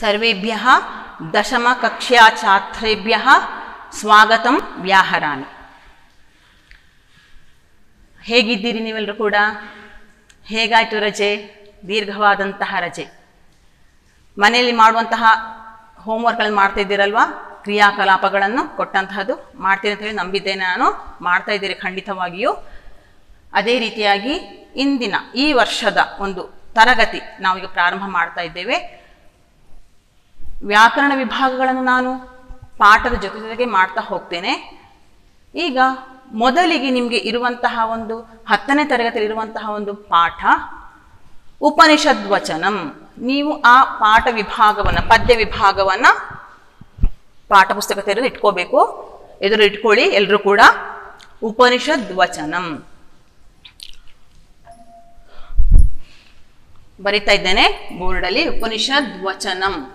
ಸರ್ವೇಭ್ಯ ದಶಮ ಕಕ್ಷಾ ಛಾತ್ರೇಭ್ಯ ಸ್ವಾಗತಂ ವ್ಯಾಹರಾಮಿ. ಹೇಗಿದ್ದೀರಿ ನೀವೆಲ್ಲರೂ ಕೂಡ? ಹೇಗಾಯಿತು ರಜೆ? ದೀರ್ಘವಾದಂತಹ ರಜೆ. ಮನೆಯಲ್ಲಿ ಮಾಡುವಂತಹ ಹೋಮ್ವರ್ಕ್ಗಳನ್ನು ಮಾಡ್ತಾ ಇದ್ದೀರಲ್ವಾ? ಕ್ರಿಯಾಕಲಾಪಗಳನ್ನು ಕೊಟ್ಟಂತಹದ್ದು ಮಾಡ್ತೀನಿ ಅಂತ ಹೇಳಿ ನಂಬಿದ್ದೇನೆ ನಾನು. ಮಾಡ್ತಾ ಇದ್ದೀರಿ ಖಂಡಿತವಾಗಿಯೂ. ಅದೇ ರೀತಿಯಾಗಿ ಇಂದಿನ ಈ ವರ್ಷದ ಒಂದು ತರಗತಿ ನಾವೀಗ ಪ್ರಾರಂಭ ಮಾಡ್ತಾ ಇದ್ದೇವೆ. ವ್ಯಾಕರಣ ವಿಭಾಗಗಳನ್ನು ನಾನು ಪಾಠದ ಜೊತೆ ಜೊತೆಗೆ ಮಾಡ್ತಾ ಹೋಗ್ತೇನೆ. ಈಗ ಮೊದಲಿಗೆ ನಿಮಗೆ ಇರುವಂತಹ ಒಂದು ಹತ್ತನೇ ತರಗತಿಯಲ್ಲಿ ಇರುವಂತಹ ಒಂದು ಪಾಠ, ಉಪನಿಷದ್ ವಚನಂ. ನೀವು ಆ ಪಾಠ ವಿಭಾಗವನ್ನು, ಪದ್ಯ ವಿಭಾಗವನ್ನು ಪಾಠ ಪುಸ್ತಕ ತೆರೆದು ಇಟ್ಕೋಬೇಕು. ಎದುರು ಇಟ್ಕೊಳ್ಳಿ ಎಲ್ಲರೂ ಕೂಡ. ಉಪನಿಷದ್ ವಚನಂ. ಬರಿತಾ ಇದ್ದೇನೆ ಬೋರ್ಡಲ್ಲಿ ಉಪನಿಷದ್ವಚನಂ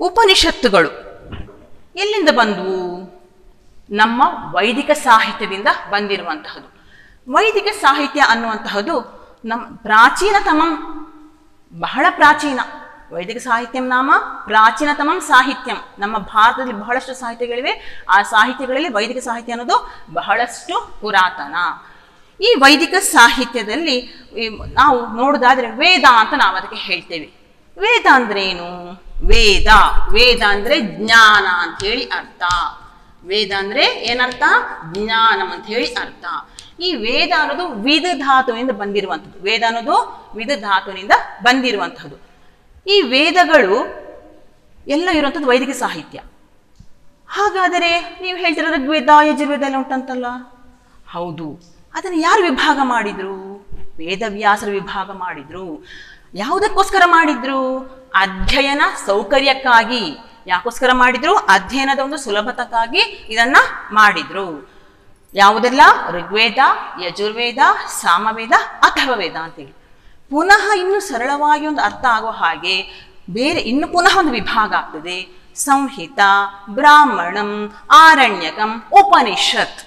ಉಪನಿಷತ್ತುಗಳು. ಎಲ್ಲಿಂದ ಬಂದವು? ನಮ್ಮ ವೈದಿಕ ಸಾಹಿತ್ಯದಿಂದ ಬಂದಿರುವಂತಹದ್ದು. ವೈದಿಕ ಸಾಹಿತ್ಯ ಅನ್ನುವಂತಹದ್ದು ನಮ್ಮ ಪ್ರಾಚೀನತಮಂ ಬಹಳ ಪ್ರಾಚೀನ. ವೈದಿಕ ಸಾಹಿತ್ಯಂ ನಾಮ ಪ್ರಾಚೀನತಮಂ ಸಾಹಿತ್ಯಂ. ನಮ್ಮ ಭಾರತದಲ್ಲಿ ಬಹಳಷ್ಟು ಸಾಹಿತ್ಯಗಳಿವೆ. ಆ ಸಾಹಿತ್ಯಗಳಲ್ಲಿ ವೈದಿಕ ಸಾಹಿತ್ಯ ಅನ್ನೋದು ಬಹಳಷ್ಟು ಪುರಾತನ. ಈ ವೈದಿಕ ಸಾಹಿತ್ಯದಲ್ಲಿ ನಾವು ನೋಡೋದಾದ್ರೆ ವೇದ ಅಂತ ನಾವು ಅದಕ್ಕೆ ಹೇಳ್ತೇವೆ. ವೇದ ಅಂದ್ರೆ ಏನು ವೇದ. ವೇದ ಅಂದ್ರೆ ಜ್ಞಾನ ಅಂತ ಹೇಳಿ ಅರ್ಥ. ವೇದ ಅಂದ್ರೆ ಏನರ್ಥ? ಜ್ಞಾನಂ ಅಂತ ಹೇಳಿ ಅರ್ಥ. ಈ ವೇದ ಅನ್ನೋದು ವಿಧ ಧಾತುವಿನಿಂದ ಬಂದಿರುವಂಥದ್ದು. ವೇದ ಅನ್ನೋದು ವಿಧ ಧಾತುವಿನಿಂದ ಬಂದಿರುವಂಥದ್ದು. ಈ ವೇದಗಳು ಎಲ್ಲ ಇರುವಂಥದ್ದು ವೈದಿಕ ಸಾಹಿತ್ಯ. ಹಾಗಾದರೆ ನೀವು ಹೇಳ್ತೀರ ಋಗ್ವೇದ, ಯಜುರ್ವೇದ ಎಲ್ಲ ಉಂಟಂತಲ್ಲ? ಹೌದು. ಅದನ್ನು ಯಾರು ವಿಭಾಗ ಮಾಡಿದ್ರು? ವೇದವ್ಯಾಸರು ವಿಭಾಗ ಮಾಡಿದ್ರು. ಯಾವುದಕ್ಕೋಸ್ಕರ ಮಾಡಿದ್ರು? ಅಧ್ಯಯನ ಸೌಕರ್ಯಕ್ಕಾಗಿ ಯಾಕೋಸ್ಕರ ಮಾಡಿದ್ರು? ಅಧ್ಯಯನದ ಒಂದು ಸುಲಭತಕ್ಕಾಗಿ ಇದನ್ನ ಮಾಡಿದ್ರು. ಯಾವುದೆಲ್ಲ? ಋಗ್ವೇದ, ಯಜುರ್ವೇದ, ಸಾಮವೇದ ಅಥವಾ ವೇದ ಅಂತೇಳಿ ಪುನಃ ಇನ್ನು ಸರಳವಾಗಿ ಒಂದು ಅರ್ಥ ಆಗುವ ಹಾಗೆ ಬೇರೆ ಇನ್ನು ಪುನಃ ಒಂದು ವಿಭಾಗ ಆಗ್ತದೆ. ಸಂಹಿತ, ಬ್ರಾಹ್ಮಣಂ, ಆರಣ್ಯಕಂ, ಉಪನಿಷತ್.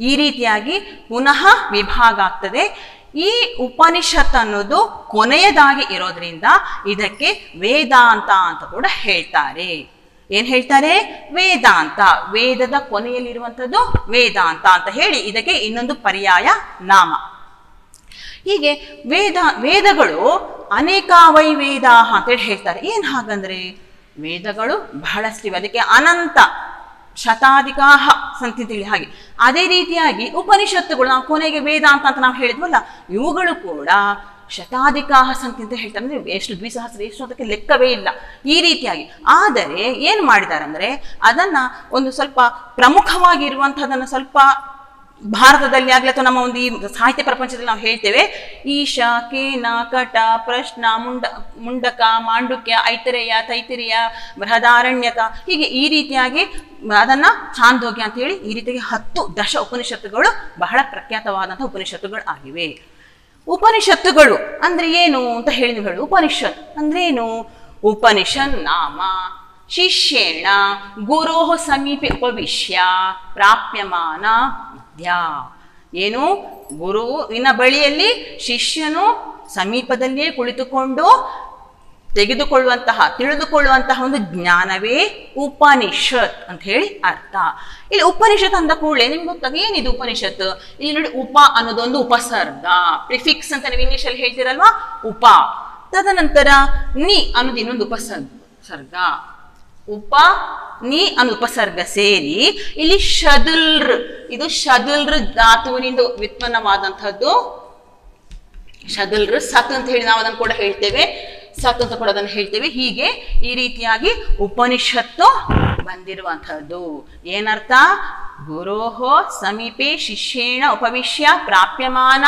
ಈ ರೀತಿಯಾಗಿ ಪುನಃ ವಿಭಾಗ ಆಗ್ತದೆ. ಈ ಉಪನಿಷತ್ ಅನ್ನೋದು ಕೊನೆಯದಾಗಿ ಇರೋದ್ರಿಂದ ಇದಕ್ಕೆ ವೇದಾಂತ ಅಂತ ಕೂಡ ಹೇಳ್ತಾರೆ. ಏನ್ ಹೇಳ್ತಾರೆ? ವೇದಾಂತ. ವೇದದ ಕೊನೆಯಲ್ಲಿರುವಂಥದ್ದು ವೇದಾಂತ ಅಂತ ಹೇಳಿ ಇದಕ್ಕೆ ಇನ್ನೊಂದು ಪರ್ಯಾಯ ನಾಮ. ಹೀಗೆ ವೇದ, ವೇದಗಳು ಅನೇಕ ವೈ ವೇದ ಅಂತೇಳಿ ಹೇಳ್ತಾರೆ. ಏನ್ ಹಾಗಂದ್ರೆ? ವೇದಗಳು ಬಹಳಷ್ಟಿವೆ. ಅದಕ್ಕೆ ಅನಂತ. ಶತಾಧಿಕಾಹ ಸಂತಿ ತಿಳಿ ಹಾಗೆ. ಅದೇ ರೀತಿಯಾಗಿ ಉಪನಿಷತ್ತುಗಳು ನಾವು ಕೊನೆಗೆ ವೇದ ಅಂತ ನಾವು ಹೇಳಿದ್ವಲ್ಲ, ಇವುಗಳು ಕೂಡ ಶತಾಧಿಕಾಹ ಸಂತಿ ಅಂತ ಹೇಳ್ತಾರೆ. ಅಂದ್ರೆ ಎಷ್ಟು ದ್ವಿಸಹಸ್ರ, ಎಷ್ಟು ಅದಕ್ಕೆ ಲೆಕ್ಕವೇ ಇಲ್ಲ. ಈ ರೀತಿಯಾಗಿ. ಆದರೆ ಏನು ಮಾಡಿದ್ದಾರೆ ಅಂದರೆ ಅದನ್ನ ಒಂದು ಸ್ವಲ್ಪ ಪ್ರಮುಖವಾಗಿರುವಂಥದ್ದನ್ನು ಸ್ವಲ್ಪ ಭಾರತದಲ್ಲಿ ಆಗ್ಲಿ ಅಥವಾ ನಮ್ಮ ಒಂದು ಈ ಸಾಹಿತ್ಯ ಪ್ರಪಂಚದಲ್ಲಿ ನಾವು ಹೇಳ್ತೇವೆ, ಈಶಾ, ಕೇನ, ಕಟ, ಪ್ರಶ್ನ, ಮುಂಡ, ಮುಂಡಕ, ಮಾಂಡುಕ್ಯ, ಐತರೇಯ, ತೈತಿರಿಯ, ಬೃಹದಾರಣ್ಯಕ, ಹೀಗೆ ಈ ರೀತಿಯಾಗಿ ಅದನ್ನ ಚಾಂದೋಗ್ಯ ಅಂತ ಹೇಳಿ ಈ ರೀತಿಯಾಗಿ ಹತ್ತು ದಶ ಉಪನಿಷತ್ತುಗಳು ಬಹಳ ಪ್ರಖ್ಯಾತವಾದಂತಹ ಉಪನಿಷತ್ತುಗಳು ಆಗಿವೆ. ಉಪನಿಷತ್ತುಗಳು ಅಂದ್ರೆ ಏನು ಅಂತ ಹೇಳಿ ಹೇಳಿ. ಉಪನಿಷತ್ ಅಂದ್ರೆ ಏನು? ಉಪನಿಷನ್ ನಾಮ, ಶಿಷ್ಯೇಣ ಗುರೋ ಸಮೀಪೆ ಉಪವಿಶ್ಯ, ಪ್ರಾಪ್ಯಮಾನ ವಿದ್ಯಾ. ಏನು? ಗುರುವಿನ ಬಳಿಯಲ್ಲಿ ಶಿಷ್ಯನು ಸಮೀಪದಲ್ಲಿಯೇ ಕುಳಿತುಕೊಂಡು ತೆಗೆದುಕೊಳ್ಳುವಂತಹ, ತಿಳಿದುಕೊಳ್ಳುವಂತಹ ಒಂದು ಜ್ಞಾನವೇ ಉಪನಿಷತ್ ಅಂತ ಹೇಳಿ ಅರ್ಥ. ಇಲ್ಲಿ ಉಪನಿಷತ್ ಅಂದ ಕೂಡಲೇ ನಿಮ್ಗೆ ಗೊತ್ತಾಗ, ಏನಿದು ಉಪನಿಷತ್? ಇಲ್ಲಿ ನೋಡಿ ಉಪ ಅನ್ನೋದೊಂದು ಉಪಸರ್ಗ. ಪ್ರಿಫಿಕ್ಸ್ ಅಂತ ನೀವು ಇಂಗ್ಲಿಷ್ ಅಲ್ಲಿ ಹೇಳ್ತೀರಲ್ವಾ? ಉಪ. ತದನಂತರ ನಿ ಅನ್ನೋದು ಇನ್ನೊಂದು ಉಪಸರ್ಗ. ಸರ್ಗ ಉಪ, ನಿ ಅನ್ನೋ ಉಪಸರ್ಗ ಸೇರಿ ಇಲ್ಲಿ ಶದುಲ್ರ್ ಇದು ಶದುಲ್ರ ಧಾತುವಿನಿಂದ ವ್ಯುತ್ಪನ್ನವಾದಂಥದ್ದು. ಶದುಲ್ರ್ ಸತ್ ಅಂತ ಹೇಳಿ ನಾವು ಅದನ್ನು ಕೂಡ ಹೇಳ್ತೇವೆ. ಸತ್ ಅಂತ ಕೂಡ ಅದನ್ನು ಹೇಳ್ತೇವೆ. ಹೀಗೆ ಈ ರೀತಿಯಾಗಿ ಉಪನಿಷತ್ತು ಬಂದಿರುವಂತಹದ್ದು ಏನರ್ಥ? ಗುರೋಹೋ ಸಮೀಪೆ ಶಿಷ್ಯೇಣ ಉಪವಿಷ್ಯ ಪ್ರಾಪ್ಯಮಾನ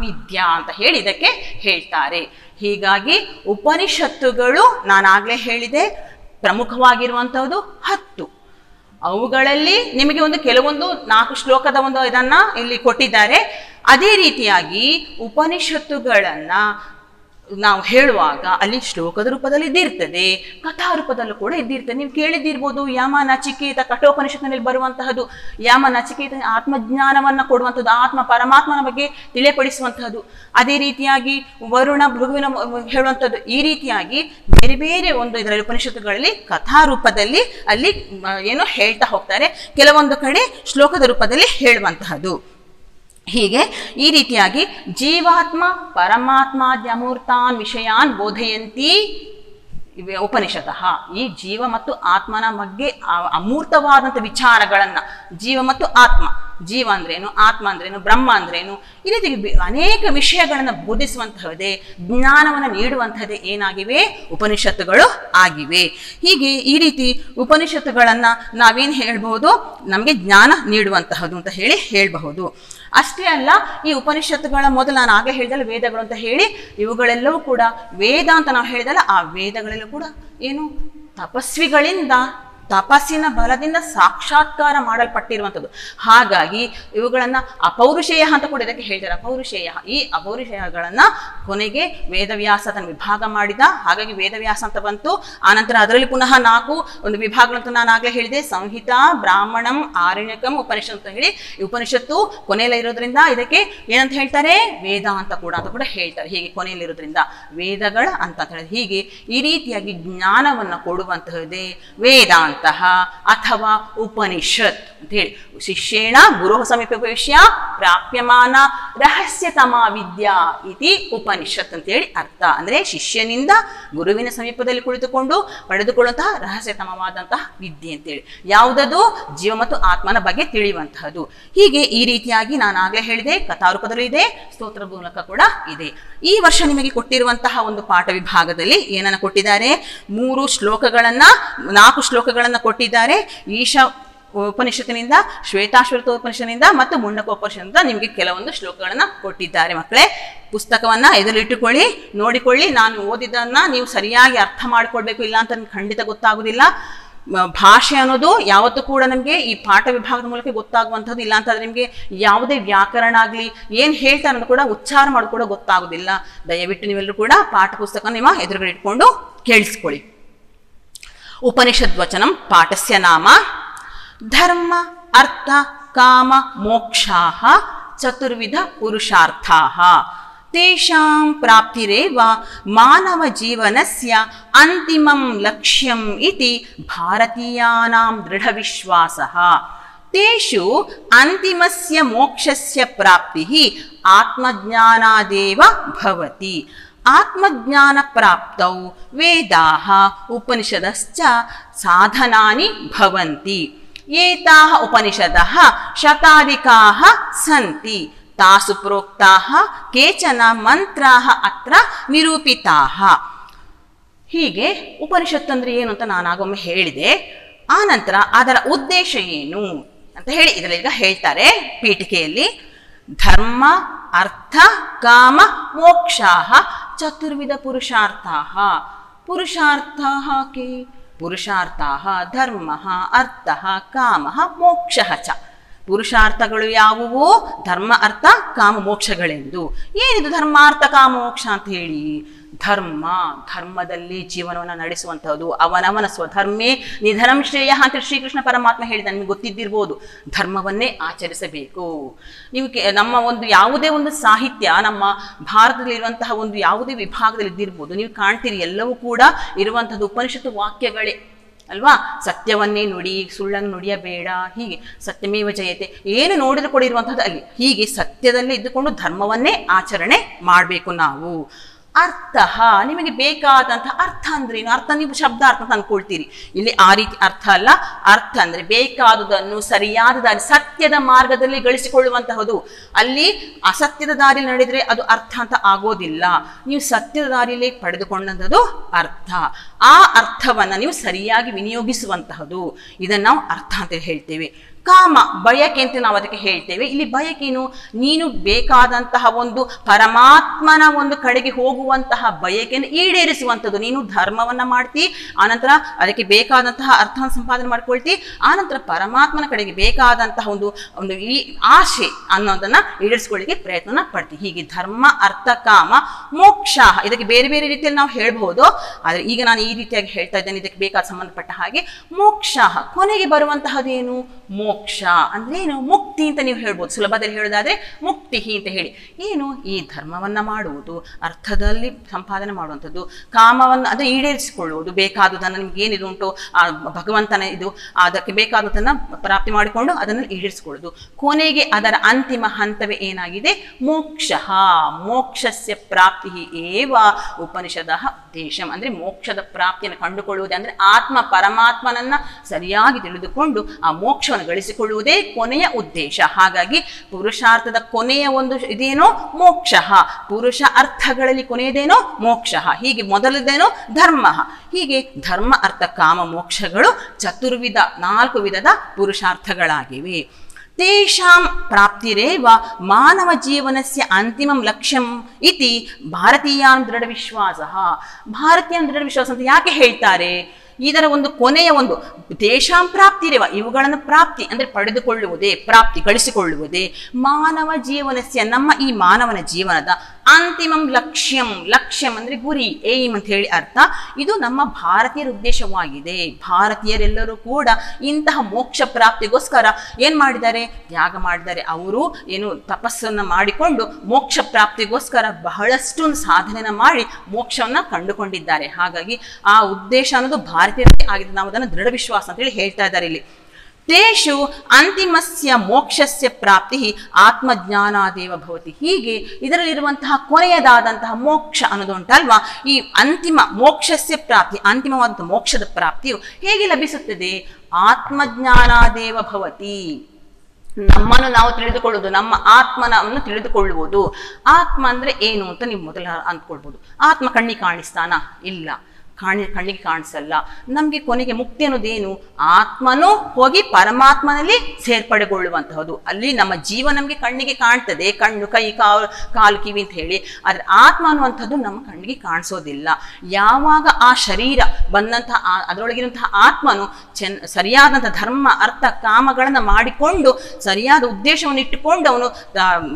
ವಿದ್ಯಾ ಅಂತ ಹೇಳಿ ಇದಕ್ಕೆ ಹೇಳ್ತಾರೆ. ಹೀಗಾಗಿ ಉಪನಿಷತ್ತುಗಳು ನಾನಾಗಲೇ ಹೇಳಿದೆ. ಪ್ರಮುಖವಾಗಿರುವಂತಹದ್ದು ಹತ್ತು. ಅವುಗಳಲ್ಲಿ ನಿಮಗೆ ಒಂದು ಕೆಲವೊಂದು ನಾಲ್ಕು ಶ್ಲೋಕದ ಒಂದು ಇದನ್ನ ಇಲ್ಲಿ ಕೊಟ್ಟಿದ್ದಾರೆ. ಅದೇ ರೀತಿಯಾಗಿ ಉಪನಿಷತ್ತುಗಳನ್ನ ನಾವು ಹೇಳುವಾಗ ಅಲ್ಲಿ ಶ್ಲೋಕದ ರೂಪದಲ್ಲಿ ಇದ್ದಿರ್ತದೆ ಕಥಾ ರೂಪದಲ್ಲೂ ಕೂಡ ಇದ್ದಿರ್ತದೆ. ನೀವು ಕೇಳಿದ್ದಿರ್ಬೋದು, ಯಾಮ ನಚಿಕೇತ ಕಠೋಪನಿಷತ್ನಲ್ಲಿ ಬರುವಂತಹದ್ದು, ಯಮ ನಚಿಕೇತ ಆತ್ಮಜ್ಞಾನವನ್ನು ಕೊಡುವಂಥದ್ದು ಆತ್ಮ ಪರಮಾತ್ಮನ ಬಗ್ಗೆ ತಿಳಿಯಪಡಿಸುವಂತಹದ್ದು ಅದೇ ರೀತಿಯಾಗಿ ವರುಣ ಭೃಗುವಿನ ಹೇಳುವಂಥದ್ದು ಈ ರೀತಿಯಾಗಿ ಬೇರೆ ಬೇರೆ ಒಂದು ಇದರಲ್ಲಿ ಉಪನಿಷತ್ತುಗಳಲ್ಲಿ ಕಥಾ ರೂಪದಲ್ಲಿ ಅಲ್ಲಿ ಏನು ಹೇಳ್ತಾ ಹೋಗ್ತಾರೆ. ಕೆಲವೊಂದು ಕಡೆ ಶ್ಲೋಕದ ರೂಪದಲ್ಲಿ ಹೇಳುವಂತಹದ್ದು. ಹೀಗೆ ಈ ರೀತಿಯಾಗಿ ಜೀವಾತ್ಮ ಪರಮಾತ್ಮಾದ್ಯಮೂರ್ತಾನ್ ವಿಷಯಾನ್ ಬೋಧಯಂತಿ ಉಪನಿಷತ್. ಈ ಜೀವ ಮತ್ತು ಆತ್ಮನ ಬಗ್ಗೆ ಅಮೂರ್ತವಾದಂಥ ವಿಚಾರಗಳನ್ನು ಜೀವ ಮತ್ತು ಆತ್ಮ, ಜೀವ ಅಂದ್ರೇನು, ಆತ್ಮ ಅಂದ್ರೇನು, ಬ್ರಹ್ಮ ಅಂದ್ರೇನು, ಈ ರೀತಿ ಅನೇಕ ವಿಷಯಗಳನ್ನು ಬೋಧಿಸುವಂತಹದೇ ಜ್ಞಾನವನ್ನು ನೀಡುವಂತಹದೇ ಏನಾಗಿವೆ? ಉಪನಿಷತ್ತುಗಳು ಆಗಿವೆ. ಹೀಗೆ ಈ ರೀತಿ ಉಪನಿಷತ್ತುಗಳನ್ನು ನಾವೇನು ಹೇಳ್ಬೋದು ನಮಗೆ ಜ್ಞಾನ ನೀಡುವಂತಹದ್ದು ಅಂತ ಹೇಳಿ ಹೇಳಬಹುದು. ಅಷ್ಟೇ ಅಲ್ಲ, ಈ ಉಪನಿಷತ್ತುಗಳ ಮೊದಲು ನಾನು ಆಗಲೇ ಹೇಳಿದಲ್ಲ, ವೇದಗಳು ಅಂತ ಹೇಳಿ, ಇವುಗಳೆಲ್ಲವೂ ಕೂಡ ವೇದ ಅಂತ ನಾವು ಹೇಳಿದಲ್ಲ, ಆ ವೇದಗಳೆಲ್ಲೂ ಕೂಡ ಏನು ತಪಸ್ವಿಗಳಿಂದ ತಪಸ್ಸಿನ ಬಲದಿಂದ ಸಾಕ್ಷಾತ್ಕಾರ ಮಾಡಲ್ಪಟ್ಟಿರುವಂಥದ್ದು. ಹಾಗಾಗಿ ಇವುಗಳನ್ನು ಅಪೌರುಷೇಯ ಅಂತ ಕೂಡ ಇದಕ್ಕೆ ಹೇಳ್ತಾರೆ. ಅಪೌರುಷೇಯ. ಈ ಅಪೌರುಷೇಯಗಳನ್ನು ಕೊನೆಗೆ ವೇದವ್ಯಾಸ ಅದನ್ನು ವಿಭಾಗ ಮಾಡಿದ. ಹಾಗಾಗಿ ವೇದವ್ಯಾಸ ಅಂತ ಬಂತು. ಆನಂತರ ಅದರಲ್ಲಿ ಪುನಃ ನಾಲ್ಕು, ಒಂದು ವಿಭಾಗಗಳಂತ ನಾನು ಆಗಲೇ ಹೇಳಿದೆ. ಸಂಹಿತ, ಬ್ರಾಹ್ಮಣಂ, ಆರಣ್ಯಕಂ ಉಪನಿಷತ್ ಅಂತ ಹೇಳಿ ಈ ಉಪನಿಷತ್ತು ಕೊನೆಯಲ್ಲಿ ಇರೋದ್ರಿಂದ ಇದಕ್ಕೆ ಏನಂತ ಹೇಳ್ತಾರೆ? ವೇದ ಅಂತ ಕೂಡ ಅಂತ ಕೂಡ ಹೇಳ್ತಾರೆ. ಹೀಗೆ ಕೊನೆಯಲ್ಲಿರೋದ್ರಿಂದ ವೇದಗಳ ಅಂತ ಹೇಳಿ. ಹೀಗೆ ಈ ರೀತಿಯಾಗಿ ಜ್ಞಾನವನ್ನು ಕೊಡುವಂತಹದ್ದೇ ವೇದಾಂತ. ಅಥವಾ ಉಪನಿಷತ್ ಅಂತ ಹೇಳಿ. ಶಿಷ್ಯೇಣ ಗುರು ಸಮೀಪವಿಷ್ಯ ಪ್ರಾಪ್ಯಮಾನ ರಹಸ್ಯತಮ ವಿದ್ಯಾ ಇತಿ ಉಪನಿಷತ್ ಅಂತ ಹೇಳಿ ಅರ್ಥ. ಅಂದ್ರೆ ಶಿಷ್ಯನಿಂದ ಗುರುವಿನ ಸಮೀಪದಲ್ಲಿ ಕುಳಿತುಕೊಂಡು ಪಡೆದುಕೊಳ್ಳುವಂತಹ ರಹಸ್ಯತಮವಾದಂತಹ ವಿದ್ಯೆ ಅಂತೇಳಿ ಯಾವುದದು? ಜೀವ ಮತ್ತು ಆತ್ಮನ ಬಗ್ಗೆ ತಿಳಿಯುವಂತಹದ್ದು. ಹೀಗೆ ಈ ರೀತಿಯಾಗಿ ನಾನು ಆಗಲೇ ಹೇಳಿದೆ, ಕಥಾರೂಪದಲ್ಲೂ ಇದೆ ಸ್ತೋತ್ರ ಮೂಲಕ ಕೂಡ ಇದೆ. ಈ ವರ್ಷ ನಿಮಗೆ ಕೊಟ್ಟಿರುವಂತಹ ಒಂದು ಪಾಠ ವಿಭಾಗದಲ್ಲಿ ಏನನ್ನ ಕೊಟ್ಟಿದ್ದಾರೆ? ಮೂರು ಶ್ಲೋಕಗಳನ್ನ, ನಾಲ್ಕು ಶ್ಲೋಕಗಳನ್ನ ಕೊಟ್ಟಿದ್ದಾರೆ. ಈಶ ಉಪನಿಷತ್ತಿನಿಂದ, ಶ್ವೇತಾಶ್ವತ ಉಪನಿಷತ್ತಿನಿಂದ ಮತ್ತು ಮುಂಡಕ ಉಪನಿಷತ್ತಿನಿಂದ ನಿಮಗೆ ಕೆಲವೊಂದು ಶ್ಲೋಕಗಳನ್ನು ಕೊಟ್ಟಿದ್ದಾರೆ ಮಕ್ಕಳೇ. ಪುಸ್ತಕವನ್ನು ಎದುರಿಟ್ಟುಕೊಳ್ಳಿ ನೋಡಿಕೊಳ್ಳಿ. ನಾನು ಓದಿದ್ದನ್ನು ನೀವು ಸರಿಯಾಗಿ ಅರ್ಥ ಮಾಡ್ಕೊಳ್ಬೇಕು, ಇಲ್ಲ ಅಂತ ಖಂಡಿತ ಗೊತ್ತಾಗೋದಿಲ್ಲ. ಭಾಷೆ ಅನ್ನೋದು ಯಾವತ್ತೂ ಕೂಡ ನಮಗೆ ಈ ಪಾಠ ವಿಭಾಗದ ಮೂಲಕ ಗೊತ್ತಾಗುವಂಥದ್ದು, ಇಲ್ಲ ಅಂತಂದ್ರೆ ನಿಮಗೆ ಯಾವುದೇ ವ್ಯಾಕರಣ ಆಗಲಿ, ಏನು ಹೇಳ್ತಾರೆ ಅನ್ನೋದು ಕೂಡ ಉಚ್ಚಾರ ಮಾಡೋದು ಕೂಡ ಗೊತ್ತಾಗೋದಿಲ್ಲ. ದಯವಿಟ್ಟು ನೀವೆಲ್ಲರೂ ಕೂಡ ಪಾಠ ಪುಸ್ತಕ ನಿಮ್ಮ ಎದುರುಗಡೆ ಇಟ್ಕೊಂಡು ಕೇಳಿಸ್ಕೊಳ್ಳಿ. उपनिषद्वचनं पाठस्य नाम धर्म अर्थ काम मोक्षाः चतुर्विधपुरुषार्थाः तेषां प्राप्तिरेव मानवजीवनस्य अन्तिमं लक्ष्यम् इति भारतीयानां दृढविश्वासः। तेषु अन्तिमस्य मोक्षस्य प्राप्तिः आत्मज्ञानादेव भवति। ಆತ್ಮಜ್ಞಾನಾದೇವ ಭವತಿ ಆತ್ಮಜ್ಞಾನ ಪ್ರಾಪ್ತೌ ವೇದಾಃ ಉಪನಿಷದಶ್ಚ ಸಾಧನಾನಿ ಭವಂತಿ. ಏತಾಃ ಉಪನಿಷದಃ ಶತಾಧಿಕಾಃ ಸಂತಿ. ತಾಸು ಪ್ರೋಕ್ತಾಃ ಕೇಚನ ಮಂತ್ರಾಃ ಅತ್ರ ನಿರೂಪಿತಾಃ ಹೀಗೆ ಉಪನಿಷತ್ತು ಅಂದ್ರೆ ಏನು ಅಂತ ನಾನಾಗೊಮ್ಮೆ ಹೇಳಿದೆ. ಆ ನಂತರ ಅದರ ಉದ್ದೇಶ ಏನು ಅಂತ ಹೇಳಿ ಇದರಲ್ಲಿ ಹೇಳ್ತಾರೆ ಪೀಠಿಕೆಯಲ್ಲಿ. ಧರ್ಮ, ಅರ್ಥ, ಕಾಮ, ಮೋಕ್ಷಾಹ ಚತುರ್ವಿಧ ಪುರುಷಾರ್ಥ ಪುರುಷಾರ್ಥ ಕೆ? ಪುರುಷಾರ್ಥ ಧರ್ಮ, ಅರ್ಥ ಕಾಮ, ಮೋಕ್ಷ ಚ. ಪುರುಷಾರ್ಥಗಳು ಯಾವುವು? ಧರ್ಮ, ಅರ್ಥ, ಕಾಮ, ಮೋಕ್ಷಗಳೆಂದು. ಏನಿದು ಧರ್ಮಾರ್ಥ, ಕಾಮ, ಮೋಕ್ಷ ಅಂತ ಹೇಳಿ? ಧರ್ಮ, ಧರ್ಮದಲ್ಲಿ ಜೀವನವನ್ನು ನಡೆಸುವಂಥದ್ದು ಅವನವನ ಸ್ವಧರ್ಮೇ ನಿಧನಂ ಶ್ರೇಯ ಅಂತ ಶ್ರೀಕೃಷ್ಣ ಪರಮಾತ್ಮ ಹೇಳಿದ ನಿಮಗೆ ಗೊತ್ತಿದ್ದಿರ್ಬೋದು. ಧರ್ಮವನ್ನೇ ಆಚರಿಸಬೇಕು. ನೀವು ನಮ್ಮ ಒಂದು ಯಾವುದೇ ಒಂದು ಸಾಹಿತ್ಯ, ನಮ್ಮ ಭಾರತದಲ್ಲಿರುವಂತಹ ಒಂದು ಯಾವುದೇ ವಿಭಾಗದಲ್ಲಿ ಇದ್ದಿರ್ಬೋದು ನೀವು ಕಾಣ್ತೀರಿ, ಎಲ್ಲವೂ ಕೂಡ ಇರುವಂಥದ್ದು ಉಪನಿಷತ್ತು ವಾಕ್ಯಗಳೇ, ಅಲ್ವಾ? ಸತ್ಯವನ್ನೇ ನುಡಿ, ಸುಳ್ಳನ್ನು ನುಡಿಯಬೇಡ, ಹೀಗೆ, ಸತ್ಯಮೇವ ಜಯತೆ, ಏನು ನೋಡಿದ್ರು ಕೂಡ ಇರುವಂಥದ್ದು ಅಲ್ಲಿ. ಹೀಗೆ ಸತ್ಯದಲ್ಲೇ ಇದ್ದುಕೊಂಡು ಧರ್ಮವನ್ನೇ ಆಚರಣೆ ಮಾಡಬೇಕು ನಾವು. ಅರ್ಥ. ನಿಮಗೆ ಬೇಕಾದಂತಹ ಅರ್ಥ ಅಂದ್ರೆ ಏನು? ಅರ್ಥ, ನೀವು ಶಬ್ದ ಅರ್ಥ ಅನ್ಕೊಳ್ತೀರಿ ಇಲ್ಲಿ ಆ ರೀತಿ ಅರ್ಥ ಅಲ್ಲ. ಅರ್ಥ ಅಂದ್ರೆ ಬೇಕಾದುದನ್ನು ಸರಿಯಾದ ದಾರಿ, ಸತ್ಯದ ಮಾರ್ಗದಲ್ಲಿ ಗಳಿಸಿಕೊಳ್ಳುವಂತಹದು. ಅಲ್ಲಿ ಅಸತ್ಯದ ದಾರಿಯಲ್ಲಿ ನಡೆದ್ರೆ ಅದು ಅರ್ಥ ಅಂತ ಆಗೋದಿಲ್ಲ. ನೀವು ಸತ್ಯದ ದಾರಿಯಲ್ಲಿ ಪಡೆದುಕೊಂಡಂಥದ್ದು ಅರ್ಥ. ಆ ಅರ್ಥವನ್ನ ನೀವು ಸರಿಯಾಗಿ ವಿನಿಯೋಗಿಸುವಂತಹದು. ಇದನ್ನ ನಾವು ಅರ್ಥ ಅಂತ ಹೇಳ್ತೇವೆ. ಕಾಮ, ಬಯಕೆ ಅಂತ ನಾವು ಅದಕ್ಕೆ ಹೇಳ್ತೇವೆ. ಇಲ್ಲಿ ಬಯಕೇನು ನೀನು ಬೇಕಾದಂತಹ ಒಂದು ಪರಮಾತ್ಮನ ಒಂದು ಕಡೆಗೆ ಹೋಗುವಂತಹ ಬಯಕೆಯನ್ನು ಈಡೇರಿಸುವಂಥದ್ದು. ನೀನು ಧರ್ಮವನ್ನು ಮಾಡ್ತಿ, ಆನಂತರ ಅದಕ್ಕೆ ಬೇಕಾದಂತಹ ಅರ್ಥವನ್ನು ಸಂಪಾದನೆ ಮಾಡ್ಕೊಳ್ತಿ, ಆನಂತರ ಪರಮಾತ್ಮನ ಕಡೆಗೆ ಬೇಕಾದಂತಹ ಒಂದು ಒಂದು ಈ ಆಶೆ ಅನ್ನೋದನ್ನ ಈಡೇರಿಸ್ಕೊಳ್ಳಿಕ್ಕೆ ಪ್ರಯತ್ನ ಪಡ್ತಿ. ಹೀಗೆ ಧರ್ಮ, ಅರ್ಥ, ಕಾಮ, ಮೋಕ್ಷ, ಇದಕ್ಕೆ ಬೇರೆ ಬೇರೆ ರೀತಿಯಲ್ಲಿ ನಾವು ಹೇಳ್ಬಹುದು. ಆದರೆ ಈಗ ನಾನು ಈ ರೀತಿಯಾಗಿ ಹೇಳ್ತಾ ಇದ್ದೇನೆ, ಇದಕ್ಕೆ ಬೇಕಾದ ಸಂಬಂಧಪಟ್ಟ ಹಾಗೆ ಮೋಕ್ಷ, ಕೊನೆಗೆ ಬರುವಂತಹದ್ದೇನು ಮೋಕ್ಷ ಅಂದ್ರೆ ಏನು? ಮುಕ್ತಿ ಅಂತ ನೀವು ಹೇಳ್ಬೋದು. ಸುಲಭದಲ್ಲಿ ಹೇಳೋದಾದ್ರೆ ಮುಕ್ತಿ ಅಂತ ಹೇಳಿ. ಏನು? ಈ ಧರ್ಮವನ್ನ ಮಾಡುವುದು, ಅರ್ಥದಲ್ಲಿ ಸಂಪಾದನೆ ಮಾಡುವಂಥದ್ದು, ಕಾಮವನ್ನು ಅದು ಈಡೇರಿಸಿಕೊಳ್ಳುವುದು, ಬೇಕಾದುದನ್ನು ನಿಮ್ಗೆ ಏನಿದು ಉಂಟು? ಆ ಭಗವಂತನ ಇದು, ಅದಕ್ಕೆ ಬೇಕಾದದನ್ನ ಪ್ರಾಪ್ತಿ ಮಾಡಿಕೊಂಡು ಅದನ್ನು ಈಡೇರಿಸಿಕೊಳ್ಳುವುದು. ಕೊನೆಗೆ ಅದರ ಅಂತಿಮ ಹಂತವೇ ಏನಾಗಿದೆ? ಮೋಕ್ಷ. ಮೋಕ್ಷಸ್ಯ ಪ್ರಾಪ್ತಿ ಏವ ಉಪನಿಷದ ಉದ್ದೇಶಂ. ಅಂದ್ರೆ ಮೋಕ್ಷದ ಪ್ರಾಪ್ತಿಯನ್ನು ಕಂಡುಕೊಳ್ಳುವುದೇ ಅಂದ್ರೆ ಆತ್ಮ ಪರಮಾತ್ಮನನ್ನ ಸರಿಯಾಗಿ ತಿಳಿದುಕೊಂಡು ಆ ಮೋಕ್ಷವನ್ನು ಗಳಿಸಿಕೊಳ್ಳುವುದೇ ಕೊನೆಯ ಉದ್ದೇಶ. ಹಾಗಾಗಿ ಪುರುಷಾರ್ಥದ ಕೊನೆಯ ಒಂದು ಇದೇನೋ ಮೋಕ್ಷ. ಪುರುಷ ಅರ್ಥಗಳಲ್ಲಿ ಕೊನೆಯದೇನೋ ಮೋಕ್ಷ. ಹೀಗೆ ಮೊದಲದೇನೋ ಧರ್ಮ. ಹೀಗೆ ಧರ್ಮ, ಅರ್ಥ, ಕಾಮ, ಮೋಕ್ಷಗಳು ಚತುರ್ವಿಧ, ನಾಲ್ಕು ವಿಧದ ಪುರುಷಾರ್ಥಗಳಾಗಿವೆ. ತೇಷಾಂ ಪ್ರಾಪ್ತಿರೇವ ಮಾನವ ಜೀವನಸ್ಯ ಅಂತಿಮಂ ಲಕ್ಷ್ಯಂ ಇತಿ ಭಾರತೀಯಾನ್ ದೃಢ ವಿಶ್ವಾಸ. ಭಾರತೀಯ ದೃಢ ವಿಶ್ವಾಸ ಅಂತ ಯಾಕೆ ಹೇಳ್ತಾರೆ? ಇದರ ಒಂದು ಕೊನೆಯ ಒಂದು ದೇಶಾಂ ಪ್ರಾಪ್ತಿರೇವ, ಇವುಗಳನ್ನು ಪ್ರಾಪ್ತಿ ಅಂದ್ರೆ ಪಡೆದುಕೊಳ್ಳುವುದೇ, ಪ್ರಾಪ್ತಿ ಗಳಿಸಿಕೊಳ್ಳುವುದೇ. ಮಾನವ ಜೀವನಸ್ಯ, ನಮ್ಮ ಈ ಮಾನವನ ಜೀವನದ ಅಂತಿಮಂ ಲಕ್ಷ್ಯಂ ಲಕ್ಷ್ಯಂ ಅಂದ್ರೆ ಗುರಿ ಏಮ್ ಅಂತ ಹೇಳಿ ಅರ್ಥ. ಇದು ನಮ್ಮ ಭಾರತೀಯರ ಉದ್ದೇಶವಾಗಿದೆ. ಭಾರತೀಯರೆಲ್ಲರೂ ಕೂಡ ಇಂತಹ ಮೋಕ್ಷ ಪ್ರಾಪ್ತಿಗೋಸ್ಕರ ಏನು ಮಾಡಿದ್ದಾರೆ? ತ್ಯಾಗ ಮಾಡಿದ್ದಾರೆ. ಅವರು ಏನು ತಪಸ್ಸನ್ನು ಮಾಡಿಕೊಂಡು ಮೋಕ್ಷ ಪ್ರಾಪ್ತಿಗೋಸ್ಕರ ಬಹಳಷ್ಟು ಸಾಧನೆಯನ್ನು ಮಾಡಿ ಮೋಕ್ಷವನ್ನು ಕಂಡುಕೊಂಡಿದ್ದಾರೆ. ಹಾಗಾಗಿ ಆ ಉದ್ದೇಶ ಅನ್ನೋದು ಭಾರತೀಯರೇ ಆಗಿದೆ ನಾವು ಅದನ್ನು ದೃಢ ವಿಶ್ವಾಸ ಅಂತ ಹೇಳಿ ಹೇಳ್ತಾ ಇದ್ದಾರೆ ಇಲ್ಲಿ. ತೇಷು ಅಂತಿಮಸ್ಯ ಮೋಕ್ಷಸ್ಯ ಪ್ರಾಪ್ತಿ ಆತ್ಮಜ್ಞಾನಾದೇವ ಭವತಿ. ಹೀಗೆ ಇದರಲ್ಲಿರುವಂತಹ ಕೊನೆಯದಾದಂತಹ ಮೋಕ್ಷ ಅನ್ನೋದುಂಟಲ್ವಾ ಈ ಅಂತಿಮ ಮೋಕ್ಷಸ್ಯ ಪ್ರಾಪ್ತಿ ಅಂತಿಮವಾದಂಥ ಮೋಕ್ಷದ ಪ್ರಾಪ್ತಿಯು ಹೇಗೆ ಲಭಿಸುತ್ತದೆ? ಆತ್ಮಜ್ಞಾನಾದೇವ ಭವತಿ. ನಮ್ಮನ್ನು ನಾವು ತಿಳಿದುಕೊಳ್ಳುವುದು, ನಮ್ಮ ಆತ್ಮನವನ್ನು ತಿಳಿದುಕೊಳ್ಳುವುದು. ಆತ್ಮ ಅಂದ್ರೆ ಏನು ಅಂತ ನೀವು ಮೊದಲ ಅಂದ್ಕೊಳ್ಬಹುದು ಆತ್ಮ ಕಣ್ಣಿ ಕಾಣಿಸ್ತಾನ ಇಲ್ಲ. ಕಾಣಿ, ಕಣ್ಣಿಗೆ ಕಾಣಿಸಲ್ಲ. ನಮಗೆ ಕೊನೆಗೆ ಮುಕ್ತಿ ಅನ್ನೋದೇನು ಆತ್ಮನು ಹೋಗಿ ಪರಮಾತ್ಮನಲ್ಲಿ ಸೇರ್ಪಡೆಗೊಳ್ಳುವಂತಹದ್ದು. ಅಲ್ಲಿ ನಮ್ಮ ಜೀವ ನಮಗೆ ಕಣ್ಣಿಗೆ ಕಾಣ್ತದೆ. ಕಣ್ಣು, ಕೈ, ಕಾಲು ಕಾಲು, ಕಿವಿ ಅಂತ ಹೇಳಿ. ಆದರೆ ಆತ್ಮ ಅನ್ನುವಂಥದ್ದು ನಮ್ಮ ಕಣ್ಣಿಗೆ ಕಾಣಿಸೋದಿಲ್ಲ. ಯಾವಾಗ ಆ ಶರೀರ ಬಂದಂತಹ ಅದರೊಳಗಿರುವಂತಹ ಆತ್ಮನು ಚೆನ್, ಸರಿಯಾದಂಥ ಧರ್ಮ, ಅರ್ಥ, ಕಾಮಗಳನ್ನು ಮಾಡಿಕೊಂಡು, ಸರಿಯಾದ ಉದ್ದೇಶವನ್ನು ಇಟ್ಟುಕೊಂಡು ಅವನು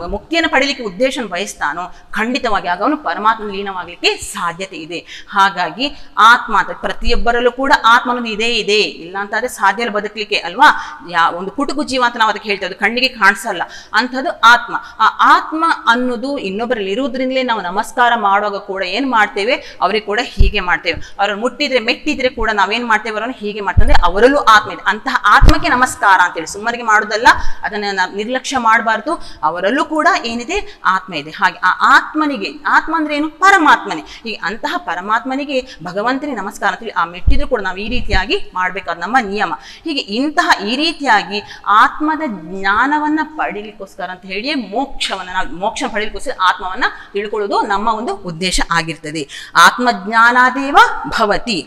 ಮುಕ್ತಿಯನ್ನು ಪಡೀಲಿಕ್ಕೆ ಉದ್ದೇಶವನ್ನು ಬಯಸ್ತಾನೋ, ಖಂಡಿತವಾಗಿ ಆಗ ಅವನು ಪರಮಾತ್ಮ ಲೀನವಾಗಲಿಕ್ಕೆ ಸಾಧ್ಯತೆ ಇದೆ. ಹಾಗಾಗಿ ಆತ್ಮ ಅಂತ, ಪ್ರತಿಯೊಬ್ಬರಲ್ಲೂ ಕೂಡ ಆತ್ಮ ಅನ್ನೋದು ಇದೇ, ಇದೆ. ಇಲ್ಲ ಅಂತ ಆದ್ರೆ ಸಾಧ್ಯ ಬದುಕಲಿಕ್ಕೆ, ಅಲ್ವಾ? ಯಾ, ಒಂದು ಕುಟುಕು ಜೀವ ಅಂತ ನಾವು ಅದಕ್ಕೆ ಹೇಳ್ತೇವೆ, ಅದು ಕಣ್ಣಿಗೆ ಕಾಣಿಸಲ್ಲ. ಅಂಥದ್ದು ಆತ್ಮ. ಆ ಆತ್ಮ ಅನ್ನೋದು ಇನ್ನೊಬ್ಬರಲ್ಲಿ ಇರುವುದರಿಂದಲೇ ನಾವು ನಮಸ್ಕಾರ ಮಾಡುವಾಗ ಕೂಡ ಏನು ಮಾಡ್ತೇವೆ? ಅವರಿಗೆ ಕೂಡ ಹೀಗೆ ಮಾಡ್ತೇವೆ. ಅವರನ್ನು ಮುಟ್ಟಿದ್ರೆ, ಮೆಟ್ಟಿದ್ರೆ ಕೂಡ ನಾವೇನು ಮಾಡ್ತೇವೆ? ಅವರನ್ನು ಹೀಗೆ ಮಾಡ್ತೇವೆ. ಅವರಲ್ಲೂ ಆತ್ಮ ಇದೆ. ಅಂತಹ ಆತ್ಮಕ್ಕೆ ನಮಸ್ಕಾರ ಅಂತೇಳಿ ಸುಮ್ಮನಿಗೆ ಮಾಡೋದಲ್ಲ, ಅದನ್ನ ನಿರ್ಲಕ್ಷ್ಯ ಮಾಡಬಾರ್ದು. ಅವರಲ್ಲೂ ಕೂಡ ಏನಿದೆ? ಆತ್ಮ ಇದೆ. ಹಾಗೆ ಆ ಆತ್ಮನಿಗೆ, ಆತ್ಮ ಅಂದ್ರೆ ಏನು? ಪರಮಾತ್ಮನೇ. ಹೀಗೆ ಅಂತಹ ಪರಮಾತ್ಮನಿಗೆ ಭಗವಂತನಿಗೆ ನಮಸ್ಕಾರ ಅಂತೇಳಿ ಆ ಮೆಟ್ಟಿದ್ರು ಕೂಡ ನಾವು ಈ ರೀತಿಯಾಗಿ ಮಾಡಬೇಕಾದ ನಮ್ಮ ನಿಯಮ. ಹೀಗೆ ಇಂತಹ ಈ ರೀತಿಯಾಗಿ ಆತ್ಮದ ಜ್ಞಾನವನ್ನ ಪಡೀಲಿಕ್ಕೋಸ್ಕರ ಅಂತ ಹೇಳಿ ಮೋಕ್ಷವನ್ನ ನಾವು ಮೋಕ್ಷ ಪಡೀಲಿಕ್ಕೋಸ್ಕರ ಆತ್ಮವನ್ನ ತಿಳ್ಕೊಳ್ಳೋದು ನಮ್ಮ ಒಂದು ಉದ್ದೇಶ ಆಗಿರ್ತದೆ. ಆತ್ಮಜ್ಞಾನಾದೇವ ಭವತಿ.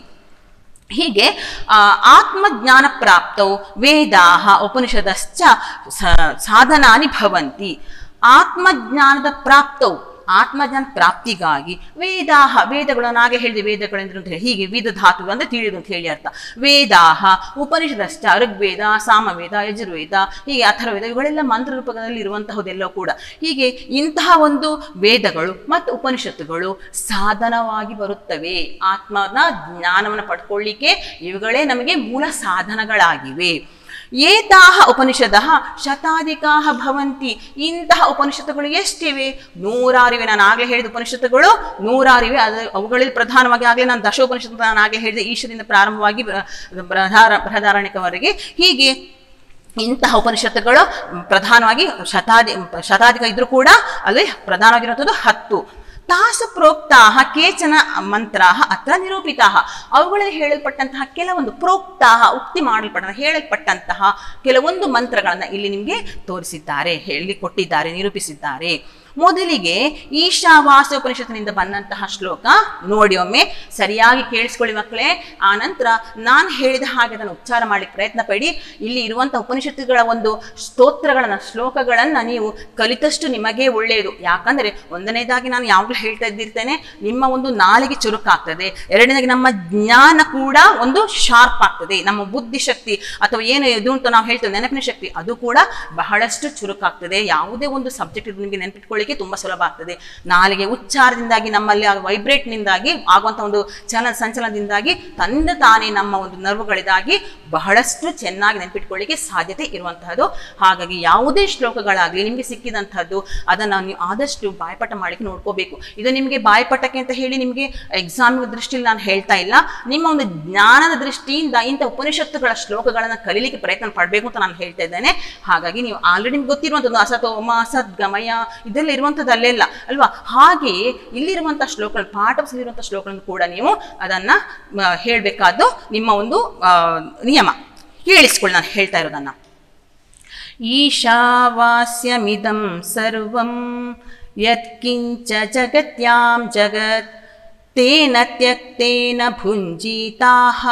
ಹೀಗೆ ಆತ್ಮಜ್ಞಾನ ಪ್ರಾಪ್ತವು ವೇದಾಹ ಉಪನಿಷದಶ್ಚ ಸಾಧನಾನಿ ಭವಂತಿ. ಆತ್ಮಜ್ಞಾನದ ಪ್ರಾಪ್ತೌ ಆತ್ಮಜ್ಞಾನ ಪ್ರಾಪ್ತಿಗಾಗಿ ವೇದಾಹ ವೇದಗಳನ್ನು ಹಾಗೆ ಹೇಳಿದೆ ವೇದಗಳೆಂದ್ರೆ ಅಂತ ಹೇಳಿ. ಹೀಗೆ ವಿಧ ಧಾತು ಅಂದ್ರೆ ತಿಳಿದು ಅಂತ ಹೇಳಿ ಅರ್ಥ. ವೇದಾಹ, ಉಪನಿಷದಷ್ಟ, ಋಗ್ವೇದ, ಸಾಮವೇದ, ಯಜುರ್ವೇದ, ಹೀಗೆ ಅಥರ್ವೇದ ಇವುಗಳೆಲ್ಲ ಮಂತ್ರ ರೂಪದಲ್ಲಿ ಇರುವಂತಹದೆಲ್ಲ ಕೂಡ. ಹೀಗೆ ಇಂತಹ ಒಂದು ವೇದಗಳು ಮತ್ತು ಉಪನಿಷತ್ತುಗಳು ಸಾಧನವಾಗಿ ಬರುತ್ತವೆ. ಆತ್ಮನ ಜ್ಞಾನವನ್ನು ಪಡ್ಕೊಳ್ಳಿಕ್ಕೆ ಇವುಗಳೇ ನಮಗೆ ಮೂಲ ಸಾಧನಗಳಾಗಿವೆ. ಏತಾಹ ಉಪನಿಷದ ಶತಾಧಿಕಾಹ ಭವಂತಿ. ಇಂತಹ ಉಪನಿಷತ್ತುಗಳು ಎಷ್ಟಿವೆ? ನೂರಾರಿವೆ. ನಾನು ಆಗಲೇ ಹೇಳಿದ ಉಪನಿಷತ್ತುಗಳು ನೂರಾರಿವೆ. ಅದು ಅವುಗಳಲ್ಲಿ ಪ್ರಧಾನವಾಗಿ ಆಗಲೇ ನಾನು ದಶ ನಾನು ಆಗಲೇ ಹೇಳಿದೆ. ಈಶ್ವರಿಂದ ಪ್ರಾರಂಭವಾಗಿ ಬೃಹದಾರಣಿಕವರೆಗೆ ಬೃಹದಾರ ಹೀಗೆ ಇಂತಹ ಉಪನಿಷತ್ತುಗಳು ಪ್ರಧಾನವಾಗಿ ಶತಾಧಿ, ಶತಾಧಿಕ ಇದ್ರೂ ಕೂಡ ಅಲ್ಲಿ ಪ್ರಧಾನವಾಗಿರುವಂಥದ್ದು ಹತ್ತು. ತಾಸು ಪ್ರೋಕ್ತಾಹ ಕೇಚನ ಮಂತ್ರಾಹ ಅತ್ರ ನಿರೂಪಿತಾಹ. ಅವುಗಳಲ್ಲಿ ಹೇಳಲ್ಪಟ್ಟಂತಹ ಕೆಲವೊಂದು ಪ್ರೋಕ್ತಾಹ, ಉಕ್ತಿ ಮಾಡಲ್ಪಟ್ಟ ಹೇಳಲ್ಪಟ್ಟಂತಹ ಕೆಲವೊಂದು ಮಂತ್ರಗಳನ್ನು ಇಲ್ಲಿ ನಿಮಗೆ ತೋರಿಸಿದ್ದಾರೆ, ಹೇಳಿ ಕೊಟ್ಟಿದ್ದಾರೆ, ನಿರೂಪಿಸಿದ್ದಾರೆ. ಮೊದಲಿಗೆ ಈಶಾವಾಸ ಉಪನಿಷತ್ತಿನಿಂದ ಬಂದಂತಹ ಶ್ಲೋಕ ನೋಡಿ ಒಮ್ಮೆ. ಸರಿಯಾಗಿ ಕೇಳಿಸ್ಕೊಳ್ಳಿ ಮಕ್ಕಳೇ. ಆ ನಂತರ ನಾನು ಹೇಳಿದ ಹಾಗೆ ಅದನ್ನು ಉಚ್ಚಾರ ಮಾಡಲಿಕ್ಕೆ ಪ್ರಯತ್ನ ಪಡಿ. ಇಲ್ಲಿ ಇರುವಂಥ ಉಪನಿಷತ್ತುಗಳ ಒಂದು ಸ್ತೋತ್ರಗಳನ್ನ, ಶ್ಲೋಕಗಳನ್ನ ನೀವು ಕಲಿತಷ್ಟು ನಿಮಗೆ ಒಳ್ಳೆಯದು. ಯಾಕಂದರೆ ಒಂದನೇದಾಗಿ ನಾನು ಯಾವಾಗಲೂ ಹೇಳ್ತಾ ಇದ್ದಿರ್ತೇನೆ, ನಿಮ್ಮ ಒಂದು ನಾಲಿಗೆ ಚುರುಕಾಗ್ತದೆ. ಎರಡನೇದಾಗಿ ನಮ್ಮ ಜ್ಞಾನ ಕೂಡ ಒಂದು ಶಾರ್ಪ್ ಆಗ್ತದೆ. ನಮ್ಮ ಬುದ್ಧಿಶಕ್ತಿ ಅಥವಾ ಏನು ಇದು ಅಂತ ನಾವು ಹೇಳ್ತೇವೆ ನೆನಪಿನ ಶಕ್ತಿ, ಅದು ಕೂಡ ಬಹಳಷ್ಟು ಚುರುಕಾಗ್ತದೆ. ಯಾವುದೇ ಒಂದು ಸಬ್ಜೆಕ್ಟ್ ನಿಮಗೆ ನೆನಪಿಟ್ಕೊಳ್ಳಿಕ್ಕೆ ತುಂಬಾ ಸುಲಭ ಆಗ್ತದೆ. ನಾಲಿಗೆ ಉಚ್ಚಾರದಿಂದಾಗಿ ನಮ್ಮಲ್ಲಿ ವೈಬ್ರೇಟ್ನಿಂದಾಗಿ ಆಗುವಂಥ ಒಂದು ಚಲನ ಸಂಚಲನದಿಂದಾಗಿ ತಂದ ತಾನೇ ನಮ್ಮ ಒಂದು ನರ್ವುಗಳಿದಾಗಿ ಬಹಳಷ್ಟು ಚೆನ್ನಾಗಿ ನೆನಪಿಟ್ಕೊಳ್ಳಿಕ್ಕೆ ಸಾಧ್ಯತೆ ಇರುವಂತಹದ್ದು. ಹಾಗಾಗಿ ಯಾವುದೇ ಶ್ಲೋಕಗಳಾಗಲಿ ನಿಮಗೆ ಸಿಕ್ಕಿದಂಥದ್ದು ಅದನ್ನು ನೀವು ಆದಷ್ಟು ಬಾಯ್ಪಾಠ ಮಾಡಲಿಕ್ಕೆ ನೋಡ್ಕೋಬೇಕು. ಇದು ನಿಮಗೆ ಬಾಯ್ಪಾಠಕ್ಕೆ ಅಂತ ಹೇಳಿ ನಿಮಗೆ ಎಕ್ಸಾಮ್ ದೃಷ್ಟಿಯಲ್ಲಿ ನಾನು ಹೇಳ್ತಾ ಇಲ್ಲ. ನಿಮ್ಮ ಒಂದು ಜ್ಞಾನದ ದೃಷ್ಟಿಯಿಂದ ಇಂಥ ಉಪನಿಷತ್ತುಗಳ ಶ್ಲೋಕಗಳನ್ನು ಕಲೀಲಿಕ್ಕೆ ಪ್ರಯತ್ನ ಪಡಬೇಕು ಅಂತ ನಾನು ಹೇಳ್ತಾ ಇದ್ದೇನೆ. ಹಾಗಾಗಿ ನೀವು ಆಲ್ರೆಡಿ ನಿಮ್ಗೆ ಗೊತ್ತಿರುವಂಥದ್ದು ಅಸತೋಮ ಅಸದ್ಗಮಯ ಇದೆಲ್ಲ ಇರುವಂಥದ್ದು ಅಲ್ಲೆಲ್ಲ ಅಲ್ವಾ? ಹಾಗೆ ಇಲ್ಲಿರುವಂಥ ಶ್ಲೋಕಗಳು ಪಾಠದಲ್ಲಿರುವಂಥ ಶ್ಲೋಕಗಳನ್ನು ಕೂಡ ನೀವು ಅದನ್ನು ಹೇಳಬೇಕಾದ್ದು ನಿಮ್ಮ ಒಂದು ನಿಯಮ. ಕೇಳಿಸ್ಕೊಳ್ಳಿ, ನಾನು ಹೇಳ್ತಾ ಇರೋದನ್ನು. ಈಶಾವಾಸ್ಯಮಿದಂ ಸರ್ವಂ, ಯತ್ಕಿಂಚ ಜಗತ್ಯಾಂ ಜಗತ್, ತೇನ ತ್ಯಕ್ತೇನ ಭುಂಜೀತಾಹ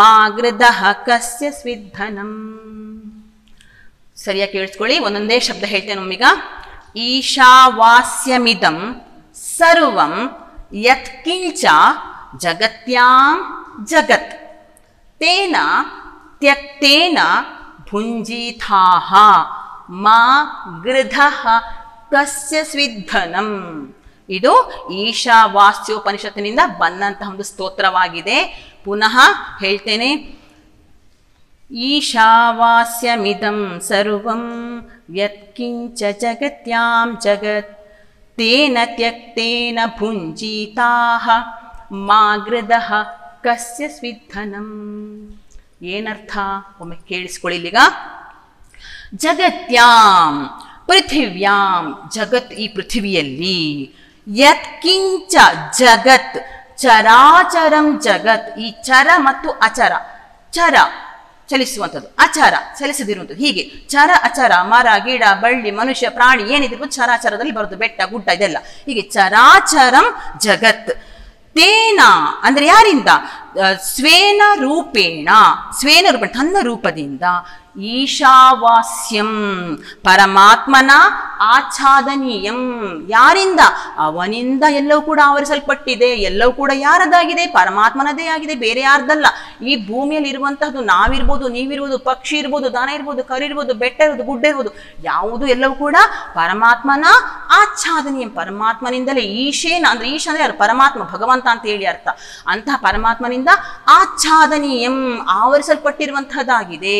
ಮಾಗೃದಃ ಕಸ್ಯ ಸ್ವಿಧನಂ ಸರಿಯಾಗಿ ಕೇಳಿಸ್ಕೊಳ್ಳಿ, ಒಂದೊಂದೇ ಶಬ್ದ ಹೇಳ್ತೇನೆ ಒಮ್ಮೀಗ. ಈಶಾವಾಸ್ಯಮಿದಂ ಸರ್ವಂ ಯತ್ಕಿಂಚ ಜಗತ್ಯಾಂ ಜಗತ್. ತೇನ ತ್ಯಕ್ತೇನ ಭುಂಜಿಥಾಹ ಮಾ ಗೃಧಃ ಕಸ್ಯ ಸ್ವಿಧನಂ ಇದು ಈಶಾವಾಸ್ಯೋಪನಿಷತ್ತಿನಿಂದ ಬಂದಂತಹ ಒಂದು ಸ್ತೋತ್ರವಾಗಿದೆ. ಪುನಃ ಹೇಳ್ತೇನೆ, ಈಶಾವಾಸ್ಯಮಿದಂ ಸರ್ವಂ ಯತ್ಕಿಂಚ ಜಗತ್ಯಾಂ ಜಗತ್ ತೇನ ತ್ಯಕ್ತೇನ ಭುಂಜೀತಾಹ ಮಾಗೃದಃ ಕಸ್ಯ ಸ್ವಿಧನಂ ಏನರ್ಥ ಒಮ್ಮೆ ಕೇಳಿಸ್ಕೊಳ್ಳಿ ಇಲ್ಲಿಗ ಜಗತ್ಯಾಂ, ಪೃಥಿವ್ಯಾಂ, ಜಗತ್ ಈ ಪೃಥಿವಿಯಲ್ಲಿ ಯತ್ಕಿಂಚ ಜಗತ್, ಚರಾಚರಂ ಜಗತ್, ಈ ಚರ ಮತ್ತು ಅಚರ, ಚರ ಚಲಿಸುವಂಥದ್ದು ಆಚಾರ ಚಲಿಸದಿರುವಂಥದ್ದು. ಹೀಗೆ ಚರ, ಅಚರ, ಮರ, ಗಿಡ, ಬಳ್ಳಿ, ಮನುಷ್ಯ, ಪ್ರಾಣಿ ಏನಿದ್ರು ಚರಾಚರದಲ್ಲಿ ಬರೋದು, ಬೆಟ್ಟ, ಗುಡ್ಡ ಇದೆಲ್ಲ. ಹೀಗೆ ಚರಾಚರಂ ಜಗತ್. ತೇನ ಅಂದ್ರೆ ಯಾರಿಂದ? ಸ್ವೇನ ರೂಪೇಣ, ಸ್ವೇನ ರೂಪ ತನ್ನ ರೂಪದಿಂದ ಈಶಾವಾಸ್ಯಂ, ಪರಮಾತ್ಮನ ಆಚ್ಛಾದನೀಯಂ. ಯಾರಿಂದ? ಅವನಿಂದ ಎಲ್ಲವೂ ಕೂಡ ಆವರಿಸಲ್ಪಟ್ಟಿದೆ, ಎಲ್ಲವೂ ಕೂಡ ಯಾರದಾಗಿದೆ? ಪರಮಾತ್ಮನದೇ ಆಗಿದೆ, ಬೇರೆ ಯಾರ್ದಲ್ಲ. ಈ ಭೂಮಿಯಲ್ಲಿ ಇರುವಂತಹದ್ದು ನಾವಿರ್ಬೋದು, ನೀವಿರ್ಬೋದು, ಪಕ್ಷಿ ಇರ್ಬೋದು, ದನ ಇರ್ಬೋದು ಕರಿರ್ಬೋದು ಬೆಟ್ಟ ಇರ್ಬೋದು, ಗುಡ್ಡ ಇರ್ಬೋದು, ಯಾವುದು ಎಲ್ಲವೂ ಕೂಡ ಪರಮಾತ್ಮನ ಆಚ್ಛಾದನೀಯಂ. ಪರಮಾತ್ಮನಿಂದಲೇ ಈಶೇನ, ಅಂದ್ರೆ ಈಶ ಅಂದ್ರೆ ಯಾರು? ಪರಮಾತ್ಮ, ಭಗವಂತ ಅಂತ ಹೇಳಿ ಅರ್ಥ. ಅಂತಹ ಪರಮಾತ್ಮನಿಂದ ಆಚ್ಛಾದನೀಯಂ ಆವರಿಸಲ್ಪಟ್ಟಿರುವಂತಹದ್ದಾಗಿದೆ.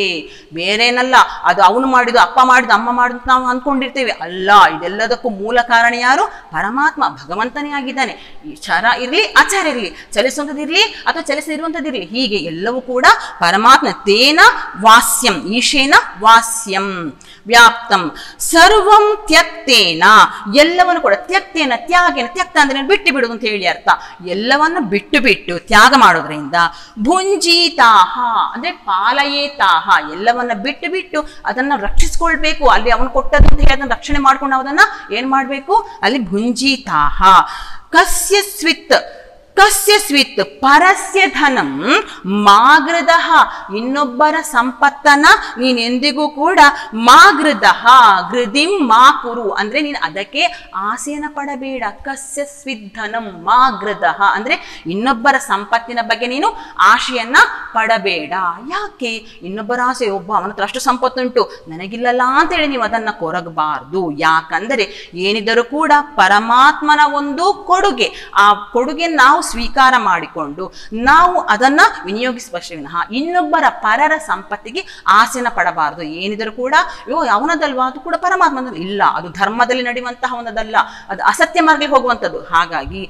ಬೇರೇನಲ್ಲ, ಅದು ಅವನು ಮಾಡಿದ್ದು, ಅಪ್ಪ ಮಾಡಿದ್ದು, ಅಮ್ಮ ಮಾಡಿದ್ದು ನಾವು ಅಂದ್ಕೊಂಡಿರ್ತೇವೆ. ಅಲ್ಲ, ಇದೆಲ್ಲದಕ್ಕೂ ಮೂಲ ಕಾರಣ ಯಾರು? ಪರಮಾತ್ಮ, ಭಗವಂತನೇ ಆಗಿದ್ದಾನೆ. ಚರ ಇರಲಿ, ಆಚಾರ ಇರಲಿ ಚಲಿಸುವಂಥದ್ದಿರಲಿ ಅಥವಾ ಚಲಿಸದಿರುವಂಥದ್ದಿರಲಿ ಹೀಗೆ ಎಲ್ಲವೂ ಕೂಡ ಪರಮಾತ್ಮ ತೇನ ವಾಸ್ಯಂ, ಈಶೇನ ವಾಸ್ಯಂ ವ್ಯಾಪ್ತಂ. ಸರ್ವಂ ತ್ಯಕ್ತೇನ, ಎಲ್ಲವನ್ನು ಕೂಡ ತ್ಯಕ್ತೇನ, ತ್ಯಾಗೇನ, ತ್ಯಕ್ತ ಅಂದ್ರೆ ಬಿಟ್ಟು ಬಿಡುದು ಅಂತ ಹೇಳಿ ಅರ್ಥ. ಎಲ್ಲವನ್ನು ಬಿಟ್ಟು ಬಿಟ್ಟು ತ್ಯಾಗ ಮಾಡೋದ್ರಿಂದ ಭುಂಜಿತಾಹ, ಅಂದ್ರೆ ಪಾಲಯೇತಾಹ, ಎಲ್ಲವನ್ನ ಬಿಟ್ಟು ಬಿಟ್ಟು ಅದನ್ನ ರಕ್ಷಿಸ್ಕೊಳ್ಬೇಕು. ಅಲ್ಲಿ ಅವನು ಕೊಟ್ಟದ್ದು ಅಂತ ಹೇಳಿ ಅದನ್ನ ರಕ್ಷಣೆ ಮಾಡ್ಕೊಂಡು ಅದನ್ನ ಏನ್ ಮಾಡ್ಬೇಕು? ಅಲ್ಲಿ ಭುಂಜಿತಾಹ. ಕಸ್ಯ ಸ್ವಿತ್ ಕಸ್ಯ ಸ್ವಿತ್, ಪರಸ್ಯ ಧನಂ ಮಾಗೃದಹ ಇನ್ನೊಬ್ಬರ ಸಂಪತ್ತನ ನೀನೆಂದಿಗೂ ಕೂಡ ಮಾಗೃದಹ ಗೃದಿಂ ಮಾ ಕುರು. ಅಂದ್ರೆ ನೀನು ಅದಕ್ಕೆ ಆಸೆಯನ್ನ ಪಡಬೇಡ. ಕಸ್ಯ ಸ್ವಿಧನಂ ಮಾಗೃದಹ ಅಂದ್ರೆ ಇನ್ನೊಬ್ಬರ ಸಂಪತ್ತಿನ ಬಗ್ಗೆ ನೀನು ಆಶೆಯನ್ನ ಪಡಬೇಡ. ಯಾಕೆ? ಇನ್ನೊಬ್ಬರ ಆಸೆ, ಒಬ್ಬ ಅವನ ಅಷ್ಟು ಸಂಪತ್ತುಂಟು. ನನಗಿಲ್ಲಲ್ಲ ಅಂತೇಳಿ ನೀವು ಅದನ್ನ ಕೊರಗಬಾರ್ದು. ಯಾಕಂದರೆ ಏನಿದ್ದರೂ ಕೂಡ ಪರಮಾತ್ಮನ ಒಂದು ಕೊಡುಗೆ. ಆ ಕೊಡುಗೆ ನಾವು ಸ್ವೀಕಾರ ಮಾಡಿಕೊಂಡು ನಾವು ಅದನ್ನ ವಿನಿಯೋಗಿಸುವಷ್ಟೇ ವಿನಃ ಇನ್ನೊಬ್ಬರ ಪರರ ಸಂಪತ್ತಿಗೆ ಆಸೆನ ಪಡಬಾರದು. ಏನಿದ್ರು ಕೂಡ, ಅಯ್ಯೋ, ಅವನದಲ್ವಾ? ಅದು ಕೂಡ ಪರಮಾತ್ಮನ ಇಲ್ಲ, ಅದು ಧರ್ಮದಲ್ಲಿ ನಡೆಯುವಂತಹ ಒಂದದಲ್ಲ ಅದು ಅಸತ್ಯ ಮಾರ್ಗಕ್ಕೆ ಹೋಗುವಂಥದ್ದು. ಹಾಗಾಗಿ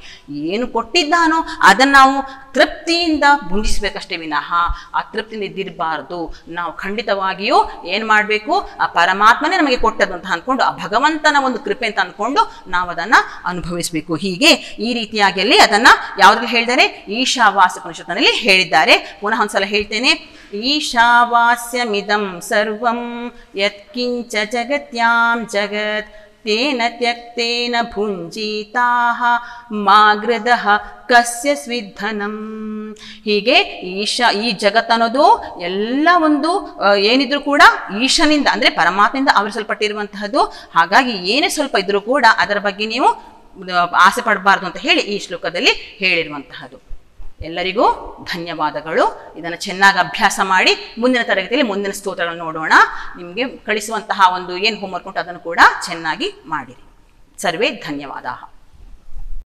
ಏನು ಕೊಟ್ಟಿದ್ದಾನೋ ಅದನ್ನು ನಾವು ತೃಪ್ತಿಯಿಂದ ಭುಂಜಿಸ್ಬೇಕಷ್ಟೇ ವಿನಃ. ಆ ತೃಪ್ತಿಯಿಂದ ಇದ್ದಿರಬಾರ್ದು. ನಾವು ಖಂಡಿತವಾಗಿಯೂ ಏನು ಮಾಡಬೇಕು? ಆ ಪರಮಾತ್ಮನೇ ನಮಗೆ ಕೊಟ್ಟದ್ದು ಅಂತ ಅಂದ್ಕೊಂಡು ಆ ಭಗವಂತನ ಒಂದು ಕೃಪೆ ಅಂತ ಅಂದ್ಕೊಂಡು ನಾವು ಅದನ್ನು ಅನುಭವಿಸಬೇಕು. ಹೀಗೆ ಈ ರೀತಿಯಾಗಿ ಅಲ್ಲಿ ಅದನ್ನ ಯಾವ್ದ್ರಲ್ಲಿ ಹೇಳಿದ್ದಾರೆ ಈಶಾವಾಸ್ಯ ಉಪನಿಷತ್ತಿನಲ್ಲಿ ಹೇಳಿದ್ದಾರೆ. ಪುನಃ ಒಂದ್ಸಲ ಹೇಳ್ತೇನೆ. ಈಶಾವಾಸ್ಯಮಿದಂ ಸರ್ವಂ ಯತ್ಕಿಂಚ ಜಗತ್ಯಾಂ ಜಗತ್, ತೇನ ತ್ಯಕ್ತೇನ ಭುಂಜಿತಾಹ ಮಾಗೃದ ಕಸ್ಯ ಸ್ವಿಧನಂ. ಹೀಗೆ ಈಶಾ, ಈ ಜಗತ್ತನ್ನೋದು ಎಲ್ಲ ಒಂದು ಏನಿದ್ರು ಕೂಡ ಈಶನಿಂದ, ಅಂದ್ರೆ ಪರಮಾತ್ಮನಿಂದ ಆವರಿಸಲ್ಪಟ್ಟಿರುವಂತಹದ್ದು. ಹಾಗಾಗಿ ಏನೇ ಸ್ವಲ್ಪ ಇದ್ರೂ ಕೂಡ ಅದರ ಬಗ್ಗೆ ನೀವು ಆಸೆ ಪಡಬಾರ್ದು ಅಂತ ಹೇಳಿ ಈ ಶ್ಲೋಕದಲ್ಲಿ ಹೇಳಿರುವಂತಹದ್ದು ಎಲ್ಲರಿಗೂ ಧನ್ಯವಾದಗಳು. ಇದನ್ನು ಚೆನ್ನಾಗಿ ಅಭ್ಯಾಸ ಮಾಡಿ ಮುಂದಿನ ತರಗತಿಯಲ್ಲಿ ಮುಂದಿನ ಸ್ತೋತ್ರಗಳನ್ನು ನೋಡೋಣ. ನಿಮಗೆ ಕಳಿಸುವಂತಹ ಒಂದು ಏನು ಹೋಮ್ವರ್ಕ್ ಉಂಟು ಅದನ್ನು ಕೂಡ ಚೆನ್ನಾಗಿ ಮಾಡಿರಿ. ಸರ್ವೇ ಧನ್ಯವಾದ.